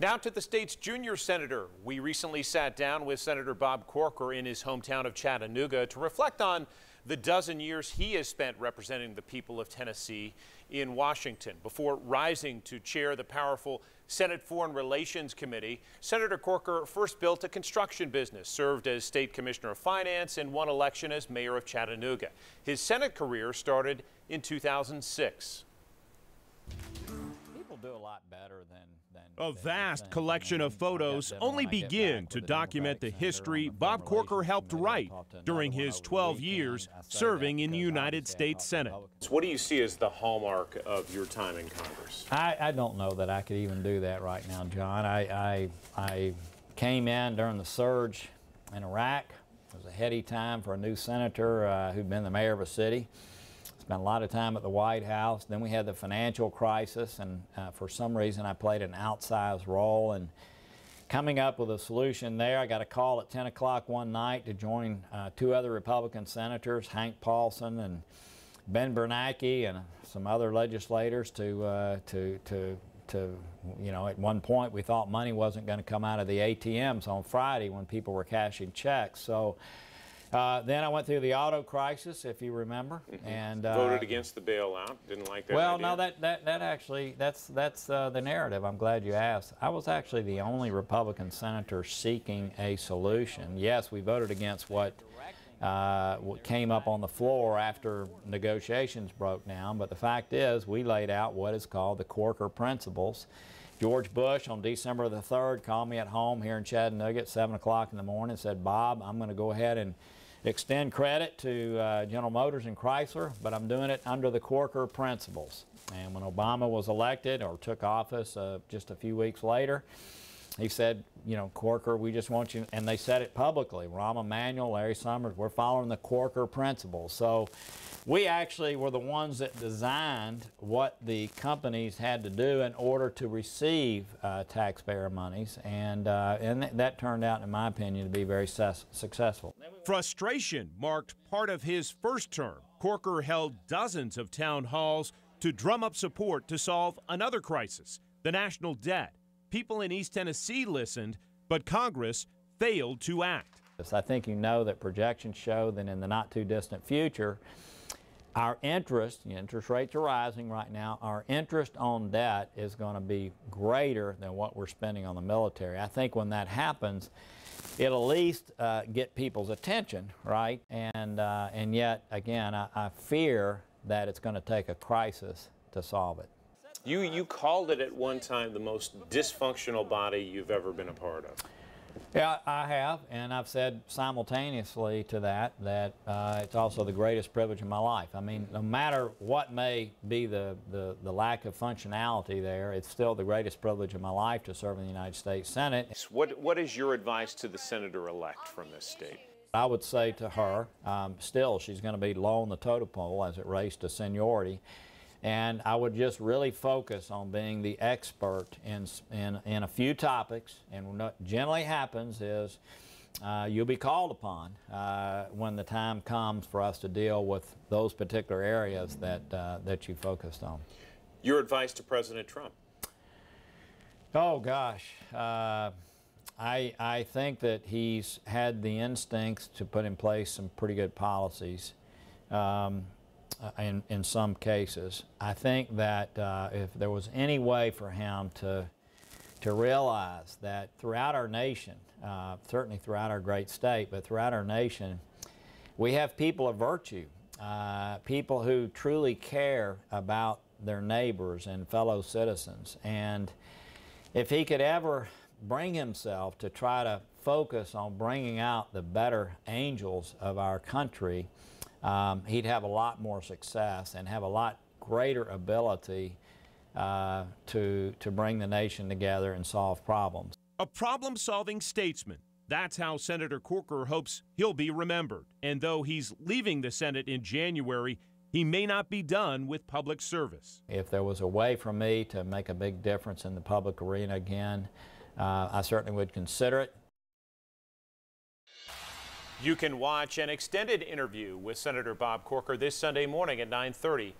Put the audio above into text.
Now to the state's junior senator. We recently sat down with Senator Bob Corker in his hometown of Chattanooga to reflect on the dozen years he has spent representing the people of Tennessee in Washington. Before rising to chair the powerful Senate Foreign Relations Committee, Senator Corker first built a construction business, served as state commissioner of finance, and won election as mayor of Chattanooga. His Senate career started in 2006 do a lot better than. than a vast than, collection of photos only begin to document the history Bob Corker helped write during his 12 years serving in the United States Senate. So what do you see as the hallmark of your time in Congress? I, I don't know that I could even do that right now, John. I, I, I came in during the surge in Iraq. It was a heady time for a new senator uh, who'd been the mayor of a city spent a lot of time at the White House. Then we had the financial crisis, and uh, for some reason I played an outsized role in coming up with a solution there. I got a call at 10 o'clock one night to join uh, two other Republican senators, Hank Paulson and Ben Bernanke, and some other legislators to, uh, to, to, to, you know, at one point we thought money wasn't going to come out of the ATMs on Friday when people were cashing checks. So uh, then I went through the auto crisis, if you remember, mm -hmm. and uh, voted against the bailout. Didn't like that. Well, idea. no, that that that actually that's that's uh, the narrative. I'm glad you asked. I was actually the only Republican senator seeking a solution. Yes, we voted against what. Uh, what came up on the floor after negotiations broke down, but the fact is we laid out what is called the Corker Principles. George Bush on December the 3rd called me at home here in Chattanooga at 7 o'clock in the morning and said, Bob, I'm going to go ahead and extend credit to uh, General Motors and Chrysler, but I'm doing it under the Corker principles. And when Obama was elected or took office uh, just a few weeks later, he said, you know, Corker, we just want you, and they said it publicly. Rahm Emanuel, Larry Summers, we're following the Corker principles. So we actually were the ones that designed what the companies had to do in order to receive uh, taxpayer monies, and, uh, and th that turned out, in my opinion, to be very successful. Frustration marked part of his first term. Corker held dozens of town halls to drum up support to solve another crisis, the national debt. People in East Tennessee listened, but Congress failed to act. I think you know that projections show that in the not too distant future, our interest, interest rates are rising right now, our interest on debt is going to be greater than what we're spending on the military. I think when that happens, it'll at least uh, get people's attention, right? And, uh, and yet, again, I, I fear that it's going to take a crisis to solve it. You, you called it at one time the most dysfunctional body you've ever been a part of. Yeah, I have, and I've said simultaneously to that that uh, it's also the greatest privilege of my life. I mean, no matter what may be the, the, the, lack of functionality there, it's still the greatest privilege of my life to serve in the United States Senate. What, what is your advice to the senator-elect from this state? I would say to her, um, still, she's going to be low on the totem pole as it relates to seniority. And I would just really focus on being the expert in, in, in a few topics. And what generally happens is uh, you'll be called upon uh, when the time comes for us to deal with those particular areas that, uh, that you focused on. Your advice to President Trump? Oh, gosh. Uh, I, I think that he's had the instincts to put in place some pretty good policies. Um, in, in some cases. I think that uh, if there was any way for him to, to realize that throughout our nation, uh, certainly throughout our great state, but throughout our nation, we have people of virtue, uh, people who truly care about their neighbors and fellow citizens. And if he could ever bring himself to try to focus on bringing out the better angels of our country, um, he'd have a lot more success and have a lot greater ability uh, to, to bring the nation together and solve problems. A problem solving statesman. That's how Senator Corker hopes he'll be remembered. And though he's leaving the Senate in January, he may not be done with public service. If there was a way for me to make a big difference in the public arena again, uh, I certainly would consider it. You can watch an extended interview with Senator Bob Corker this Sunday morning at 930